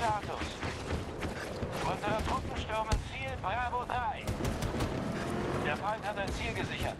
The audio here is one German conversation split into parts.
Status. Unsere Truppen stürmen Ziel Bravo 3. Der Feind hat ein Ziel gesichert.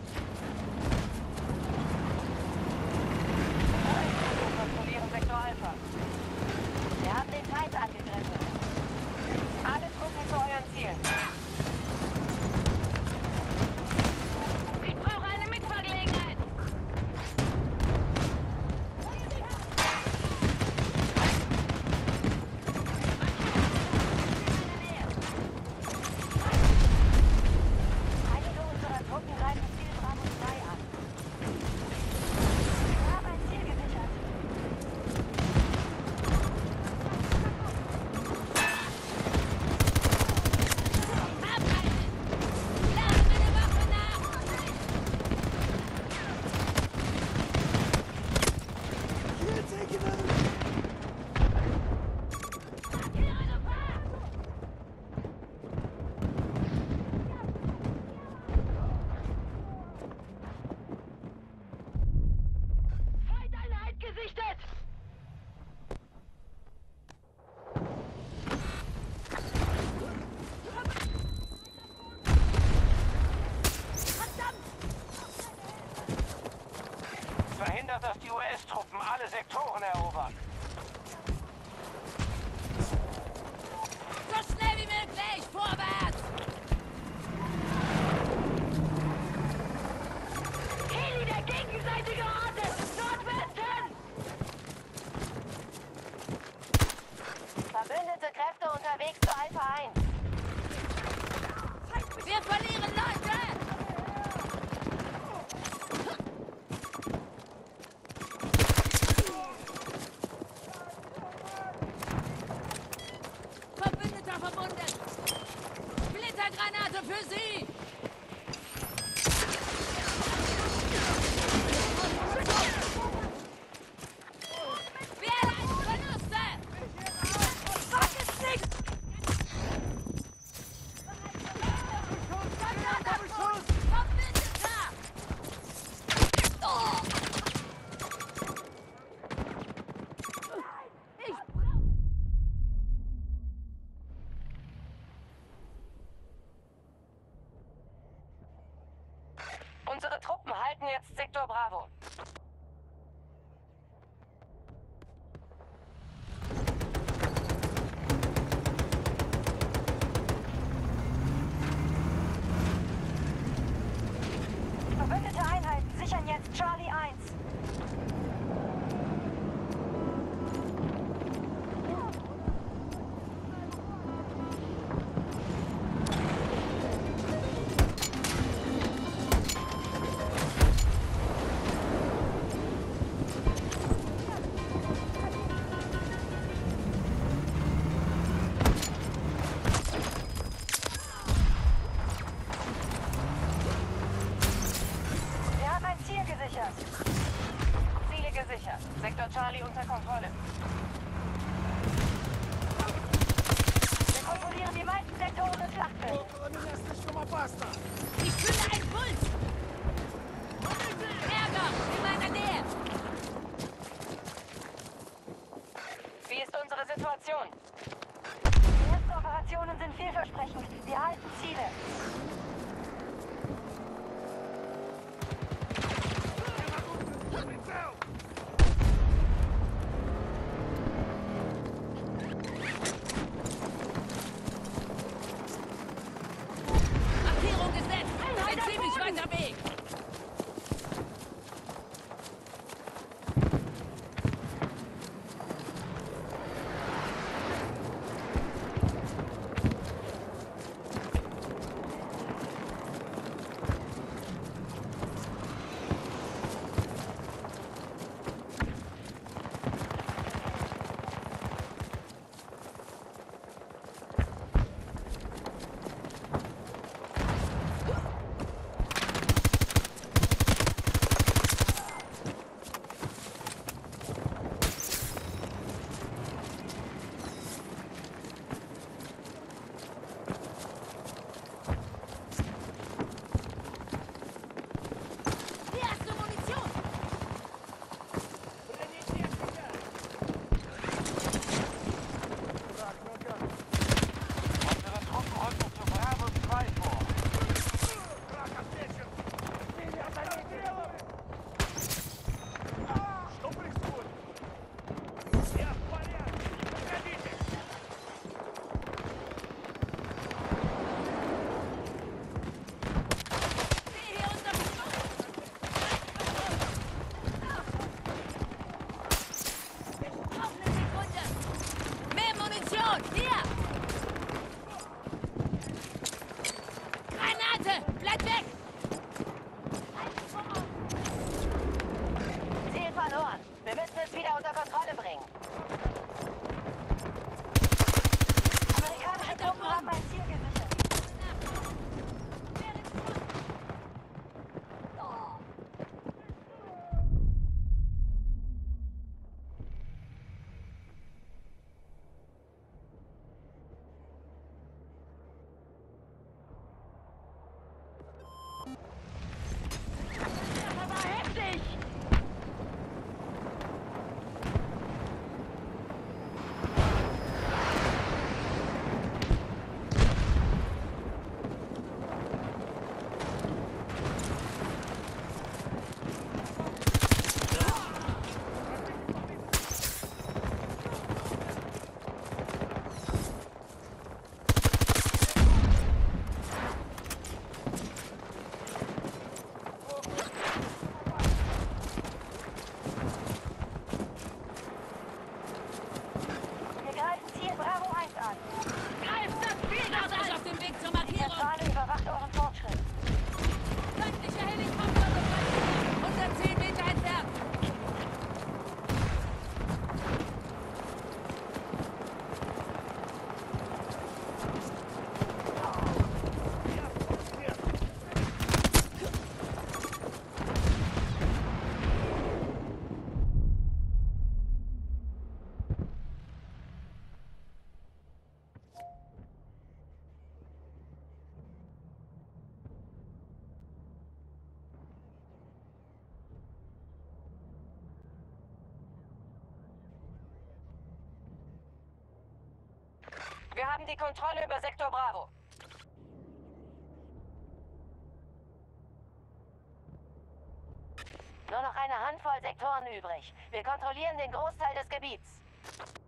Вали Bravo. Wir haben die Kontrolle über Sektor Bravo. Nur noch eine Handvoll Sektoren übrig. Wir kontrollieren den Großteil des Gebiets.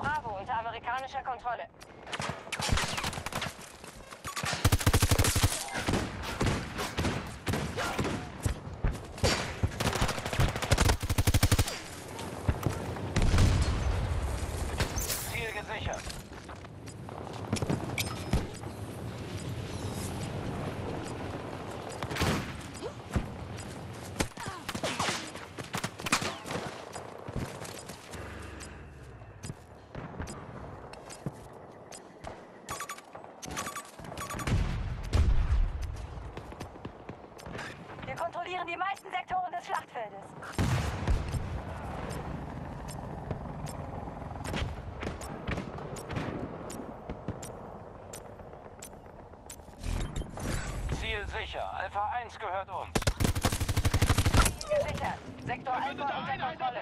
Bravo unter amerikanischer Kontrolle. Links gehört uns. Gesichert. Sektor Alpha unter Kontrolle.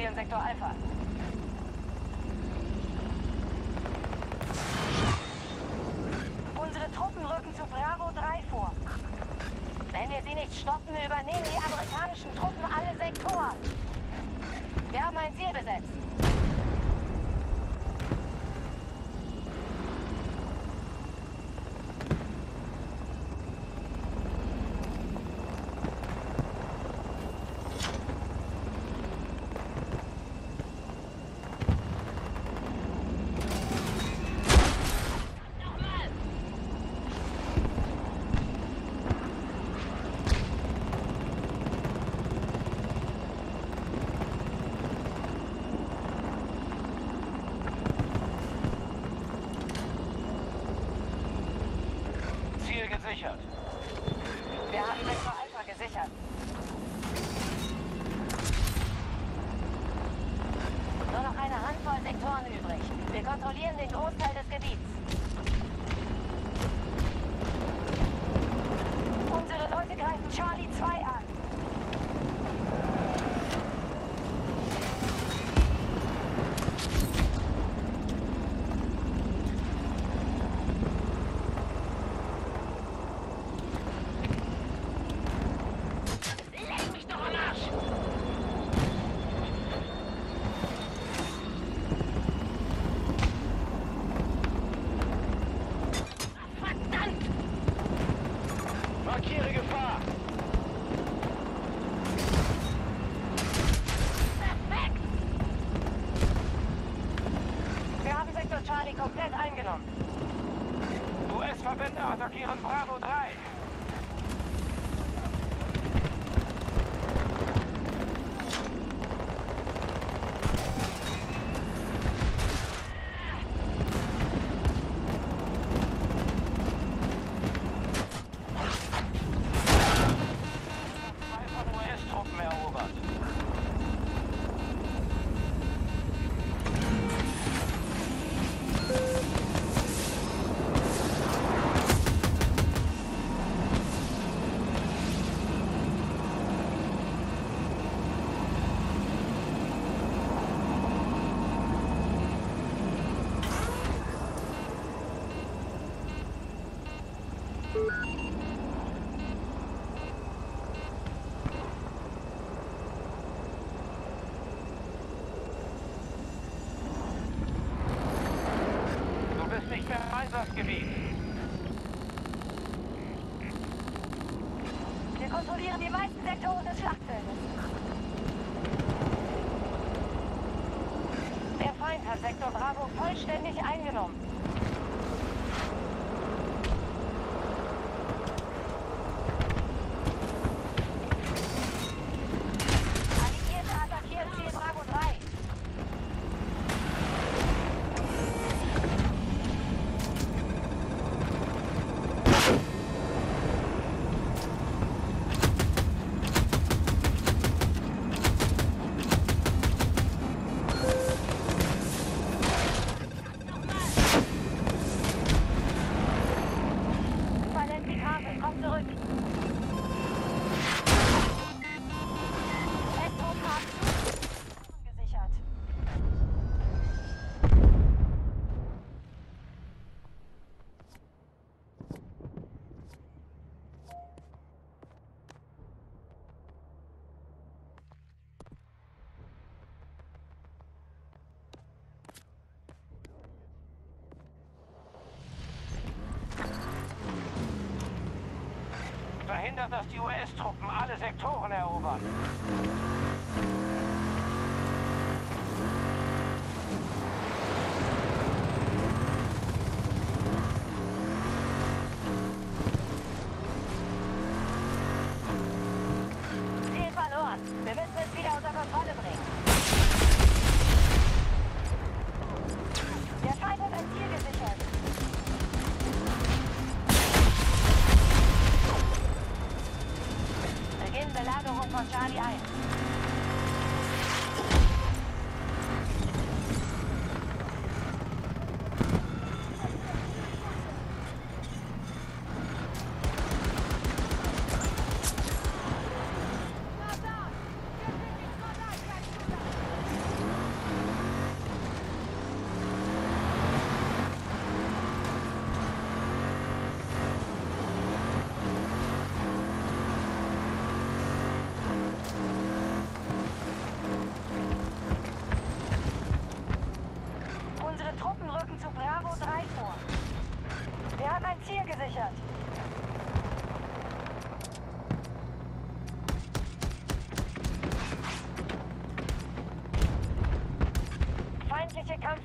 Kontrollieren Sektor Alpha. Unsere Truppen rücken zu Bravo 3 vor. Wenn wir sie nicht stoppen, übernehmen die amerikanischen Truppen alle Sektoren. Wir haben ein Ziel besetzt. Nochmal! Ziel gesichert. Wir haben Sektor Alpha gesichert. Nur noch eine Handvoll Sektoren übrig. Wir kontrollieren den Großteil des Gebiets. Kontrollieren die meisten Sektoren des Schlachtfeldes. Der Feind hat Sektor Bravo vollständig eingenommen. Verhindert, dass die US-Truppen alle Sektoren erobern. Belagerung von Charlie 1.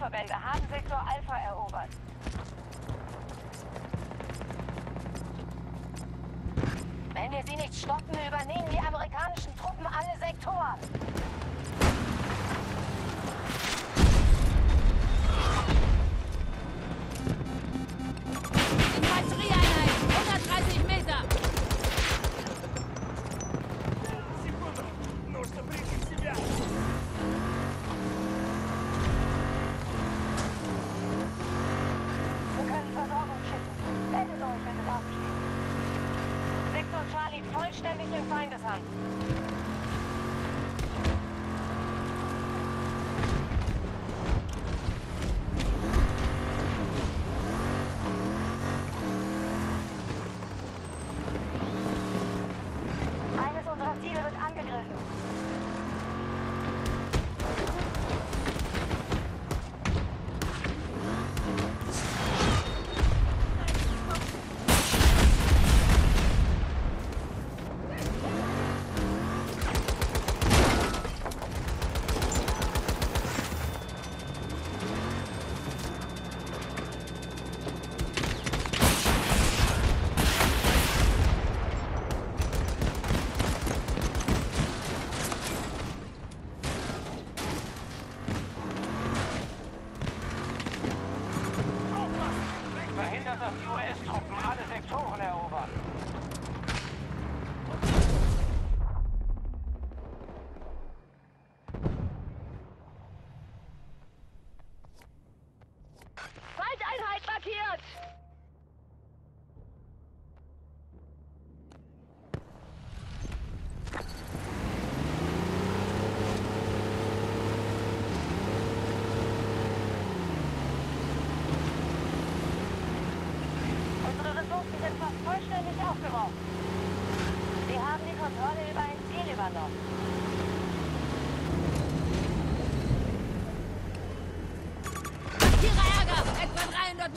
Top end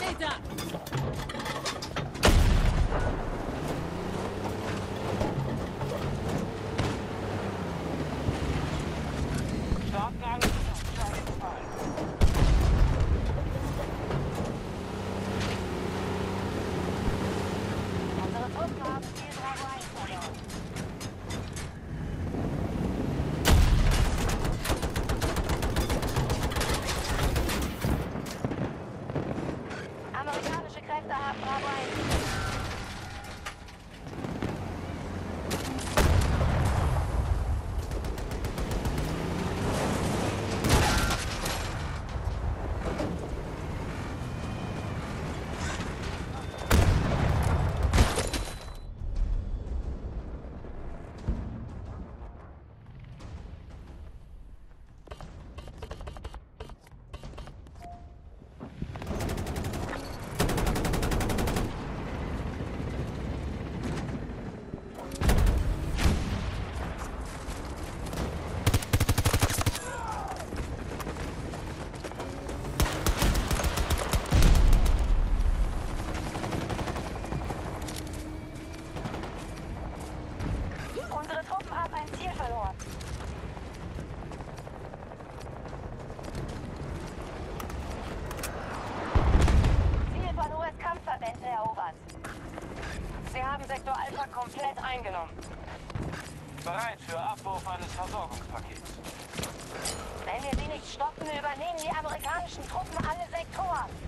Heads up! Amerikanische Kräfte haben Bravo 1. eingenommen. Bereit für Abwurf eines Versorgungspakets. Wenn wir sie nicht stoppen, übernehmen die amerikanischen Truppen alle Sektoren.